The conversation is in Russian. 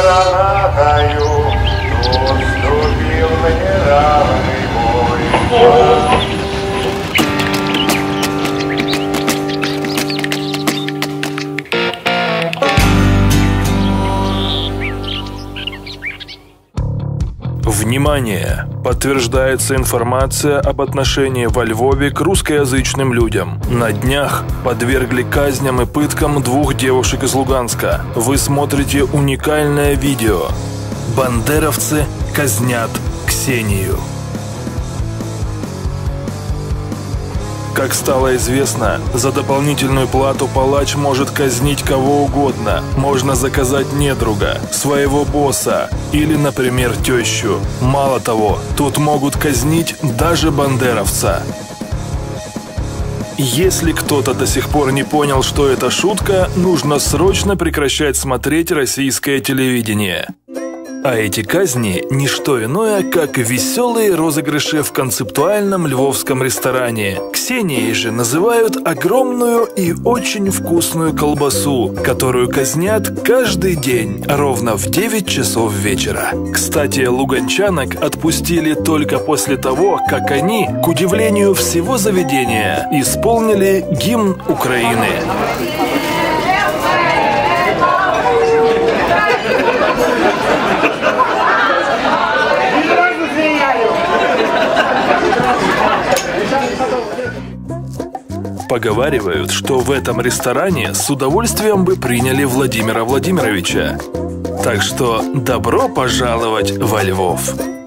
تراها Внимание! Подтверждается информация об отношении во Львове к русскоязычным людям. На днях подвергли казням и пыткам двух девушек из Луганска. Вы смотрите уникальное видео. Бандеровцы казнят Ксению. Как стало известно, за дополнительную плату палач может казнить кого угодно. Можно заказать недруга, своего босса или, например, тещу. Мало того, тут могут казнить даже бандеровца. Если кто-то до сих пор не понял, что это шутка, нужно срочно прекращать смотреть российское телевидение. А эти казни – не что иное, как веселые розыгрыши в концептуальном львовском ресторане. Ксенией же называют огромную и очень вкусную колбасу, которую казнят каждый день, ровно в 9 часов вечера. Кстати, луганчанок отпустили только после того, как они, к удивлению всего заведения, исполнили гимн Украины. Поговаривают, что в этом ресторане с удовольствием бы приняли Владимира Владимировича. Так что добро пожаловать во Львов!